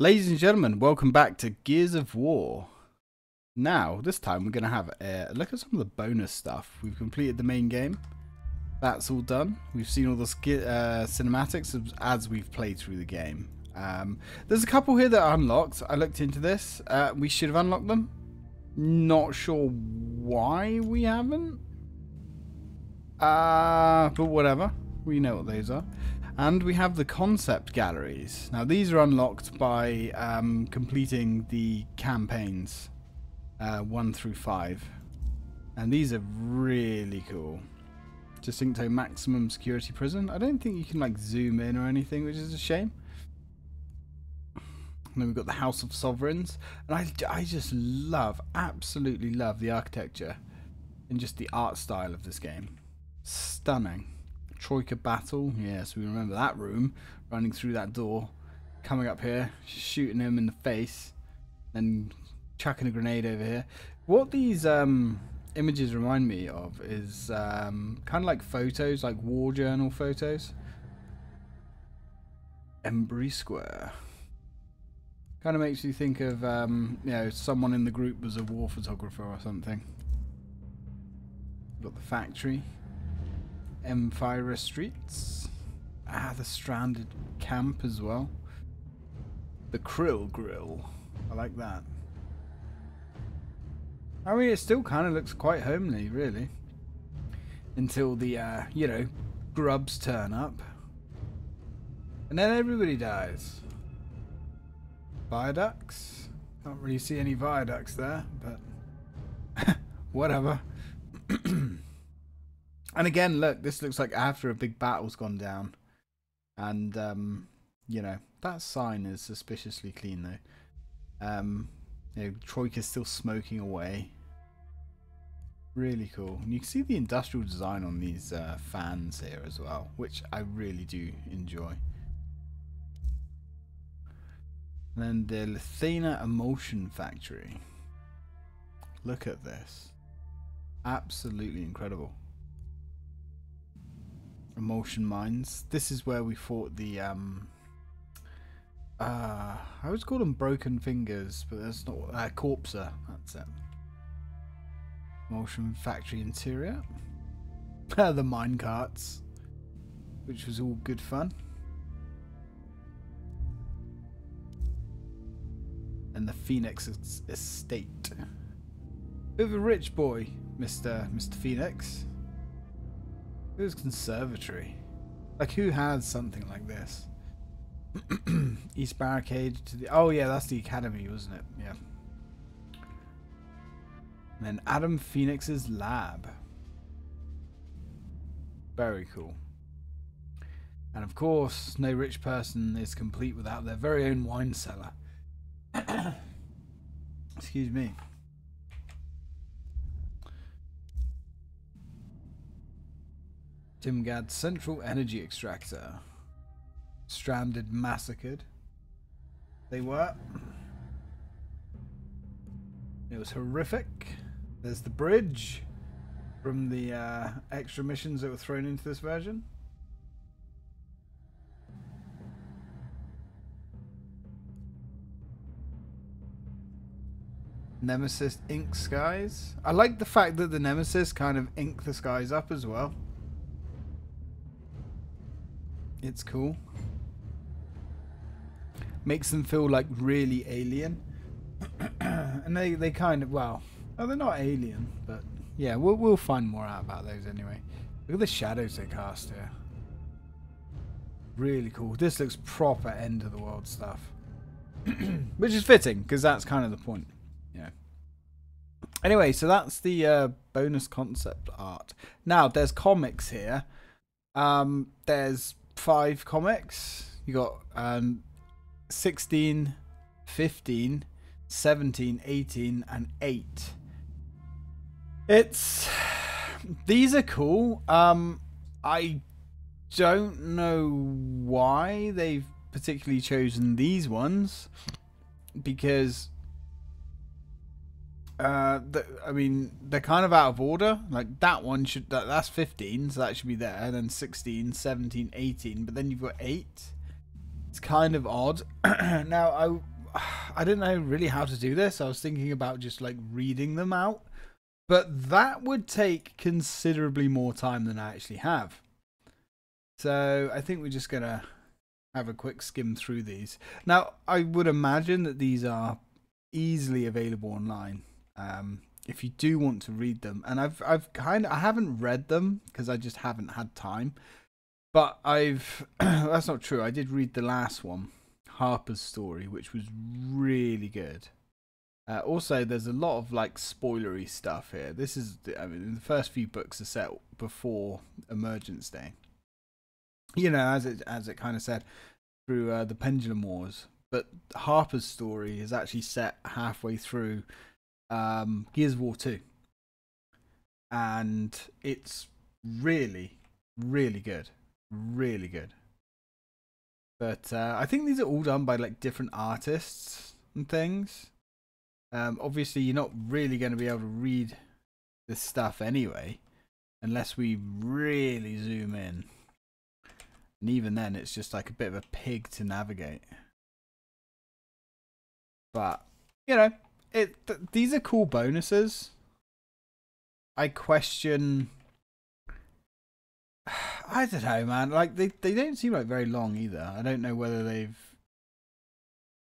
Ladies and gentlemen, welcome back to Gears of War. Now, this time we're going to have a look at some of the bonus stuff. We've completed the main game. That's all done. We've seen all the uh, cinematics as we've played through the game. Um, there's a couple here that are unlocked. I looked into this. Uh, we should have unlocked them. Not sure why we haven't. Uh, but whatever. We know what those are. And we have the concept galleries. Now these are unlocked by um, completing the campaigns uh, 1 through 5. And these are really cool. Jacinto Maximum Security Prison. I don't think you can like zoom in or anything, which is a shame. And then we've got the House of Sovereigns. And I, I just love, absolutely love the architecture and just the art style of this game. Stunning. Troika battle. Yes, we remember that room. Running through that door, coming up here, shooting him in the face, then chucking a grenade over here. What these um, images remind me of is um, kind of like photos, like war journal photos. Embry Square. Kind of makes you think of, um, you know, someone in the group was a war photographer or something. Got the factory. Empire Streets. Ah, the Stranded Camp as well. The Krill Grill. I like that. I mean, it still kind of looks quite homely, really. Until the, uh, you know, grubs turn up. And then everybody dies. Viaducts. Can't really see any viaducts there, but whatever. And again, look, this looks like after a big battle's gone down. And, um, you know, that sign is suspiciously clean, though. Um, you know, Troika's still smoking away. Really cool. And you can see the industrial design on these uh, fans here as well, which I really do enjoy. And then the Lithena Imulsion Factory. Look at this. Absolutely incredible. Imulsion Mines. This is where we fought the um uh I always call them broken fingers, but that's not uh Corpser, that's it. Imulsion factory interior. the mine carts. Which was all good fun. And the Fenix estate. Bit of a rich boy, Mr. Mr. Fenix. Who's conservatory? Like who has something like this? East Barricade to the Oh yeah, that's the academy, wasn't it? Yeah. And then Adam Fenix's lab. Very cool. And of course, no rich person is complete without their very own wine cellar. Excuse me. Timgad Central Energy Extractor. Stranded, massacred. They were. It was horrific. There's the bridge from the uh, extra missions that were thrown into this version. Nemacyst ink skies. I like the fact that the Nemacyst kind of ink the skies up as well. It's cool. Makes them feel like really alien. and they, they kind of, well, oh, they're not alien, but yeah, we'll, we'll find more out about those anyway. Look at the shadows they cast here. Really cool. This looks proper end of the world stuff. Which is fitting, because that's kind of the point. Yeah. Anyway, so that's the uh, bonus concept art. Now, there's comics here. Um, there's five comics. You got um, 16, 15, 17, 18, and 8. It's. These are cool. Um, I don't know why they've particularly chosen these ones because uh, the, I mean, they're kind of out of order. Like that one should that, that's 15, so that should be there. And then 16, 17, 18, but then you've got 8. It's kind of odd. now, I I don't know really how to do this. I was thinking about just like reading them out, but that would take considerably more time than I actually have. So I think we're just gonna have a quick skim through these. Now, I would imagine that these are easily available online. Um, if you do want to read them, and I've I've kind of I haven't read them because I just haven't had time. But I've that's not true. I did read the last one, Harper's story, which was really good. Uh, also, there's a lot of like spoilery stuff here. This is, I mean, the first few books are set before Emergence Day. You know, as it as it kind of said through uh, the Pendulum Wars, but Harper's story is actually set halfway through um, Gears of War Two, and it's really, really good, really good. But uh, I think these are all done by like different artists and things. Um, obviously, you're not really going to be able to read this stuff anyway, unless we really zoom in. And even then, it's just like a bit of a pig to navigate. But you know, it th- these are cool bonuses. I question. I don't know, man. Like they they don't seem like very long either. I don't know whether they've,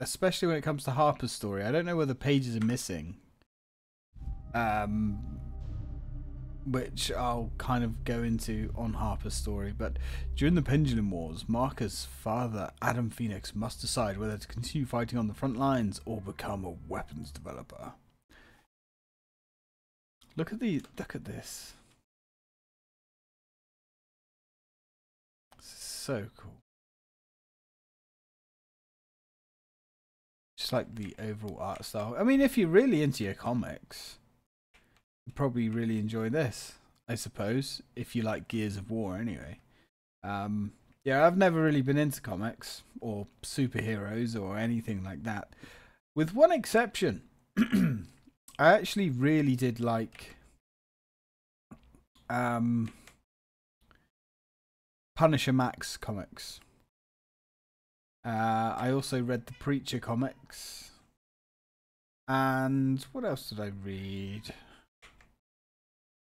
especially when it comes to Harper's story. I don't know whether pages are missing. Um, which I'll kind of go into on Harper's story. But during the Pendulum Wars, Marcus' father, Adam Fenix, must decide whether to continue fighting on the front lines or become a weapons developer. Look at the look at this. So cool. Just like the overall art style. I mean, if you're really into your comics, probably really enjoy this, I suppose, if you like Gears of War anyway. Um, yeah, I've never really been into comics or superheroes or anything like that, with one exception. I actually really did like um, Punisher Max comics. Uh, I also read the Preacher comics. And what else did I read?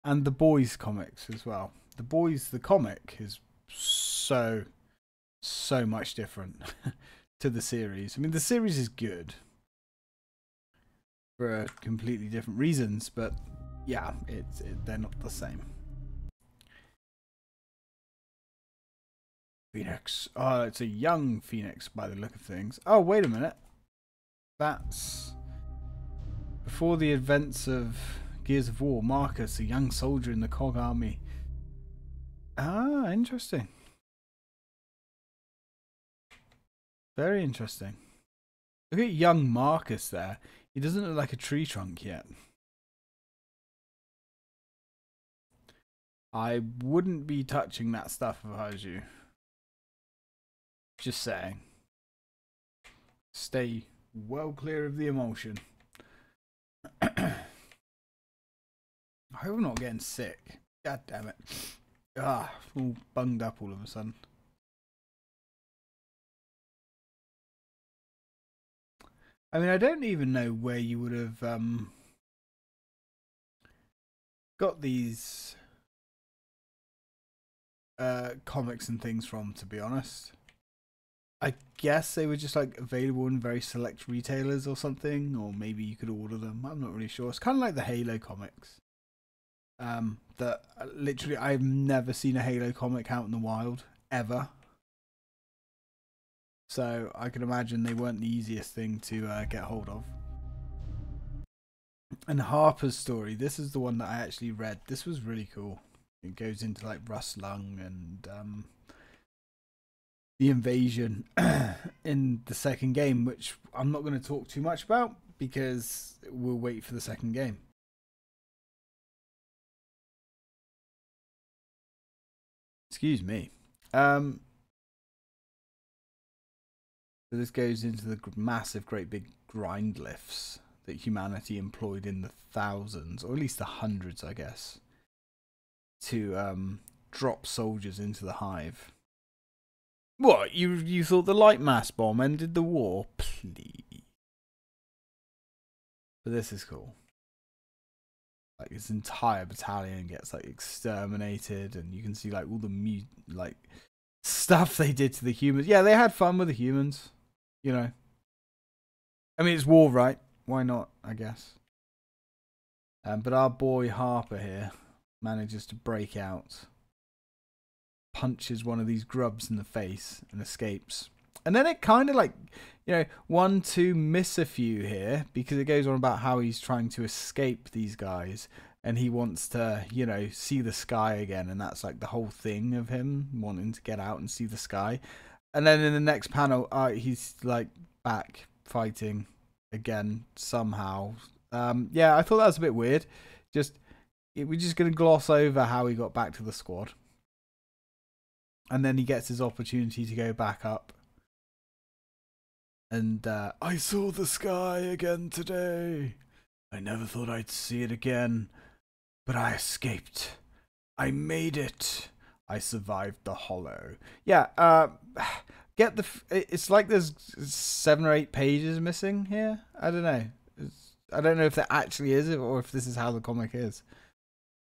And the boys comics as well. The boys, the comic is so so much different to the series. I mean, the series is good for completely different reasons, but yeah, it's it, they're not the same. Fenix. Oh, it's a young Fenix by the look of things. Oh, wait a minute. That's before the events of Gears of War, Marcus, a young soldier in the COG army. Ah, interesting. Very interesting. Look at young Marcus there. He doesn't look like a tree trunk yet. I wouldn't be touching that stuff if I was you. Just saying. Stay well clear of the Imulsion. I hope I'm not getting sick. God damn it. Ah, all bunged up all of a sudden. I mean, I don't even know where you would have um, got these uh, comics and things from, to be honest. I guess they were just like available in very select retailers or something, or maybe you could order them. I'm not really sure. It's kind of like the Halo comics. Um, that uh, literally I've never seen a Halo comic out in the wild ever. So I can imagine they weren't the easiest thing to uh, get hold of. And Harper's story, this is the one that I actually read. This was really cool. It goes into like Russ Lung and um, the invasion in the second game, which I'm not going to talk too much about because we'll wait for the second game. Excuse me. Um, so this goes into the massive, great big grind lifts that humanity employed in the thousands, or at least the hundreds, I guess, to um, drop soldiers into the hive. What you you thought the Lightmass Bomb ended the war? Please. But this is cool. Like his entire battalion gets like exterminated, and you can see like all the mu- like stuff they did to the humans. Yeah, they had fun with the humans, you know. I mean, it's war, right? Why not? I guess. Um, but our boy Harper here manages to break out, punches one of these grubs in the face, and escapes. And then it kind of like, you know, one, two, miss a few here because it goes on about how he's trying to escape these guys and he wants to, you know, see the sky again. And that's like the whole thing of him wanting to get out and see the sky. And then in the next panel, uh, he's like back fighting again somehow. Um, yeah, I thought that was a bit weird. Just, we're just going to gloss over how he got back to the squad. And then he gets his opportunity to go back up and uh, I saw the sky again today. I never thought I'd see it again, but I escaped. I made it. I survived the hollow. Yeah, uh, get the. it's like there's seven or eight pages missing here. I don't know. It's, I don't know if that actually is it or if this is how the comic is.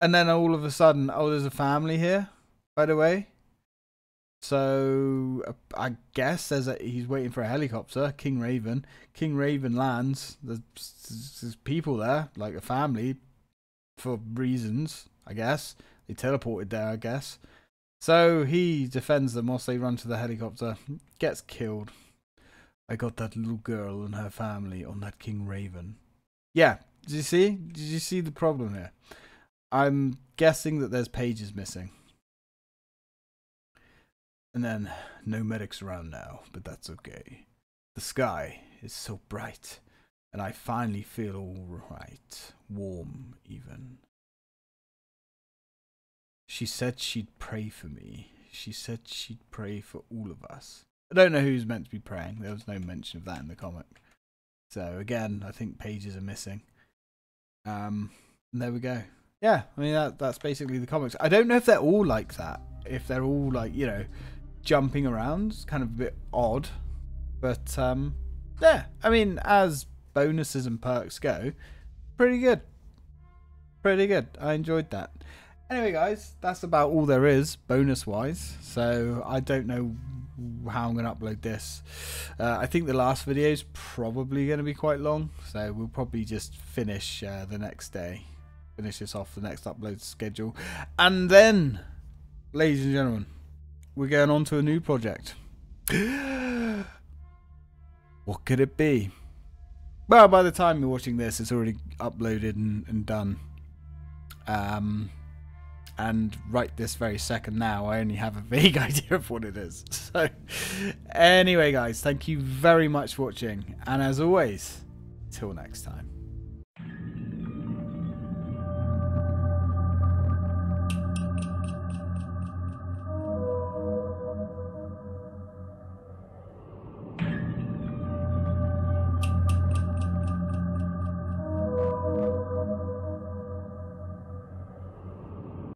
And then all of a sudden, oh, there's a family here, by the way. So uh, I guess there's a, he's waiting for a helicopter. King Raven. King Raven lands. There's, there's people there, like a family, for reasons. I guess they teleported there. I guess. So he defends them whilst they run to the helicopter. Gets killed. I got that little girl and her family on that King Raven. Yeah. Did you see? Did you see the problem here? I'm guessing that there's pages missing. And then, no medics around now, but that's okay. The sky is so bright, and I finally feel alright. Warm, even. She said she'd pray for me. She said she'd pray for all of us. I don't know who's meant to be praying. There was no mention of that in the comic. So, again, I think pages are missing. Um, there we go. Yeah, I mean, that, that's basically the comics. I don't know if they're all like that. If they're all like, you know, jumping around. It's kind of a bit odd. But um, yeah, I mean, as bonuses and perks go, pretty good. Pretty good. I enjoyed that. Anyway, guys, that's about all there is bonus wise. So I don't know how I'm going to upload this. Uh, I think the last video is probably going to be quite long. So we'll probably just finish uh, the next day. Finish this off the next upload schedule. And then, ladies and gentlemen, we're going on to a new project. what could it be? Well, by the time you're watching this, it's already uploaded and, and done. Um, and right this very second now, I only have a vague idea of what it is. So, anyway, guys, thank you very much for watching. And as always, till next time.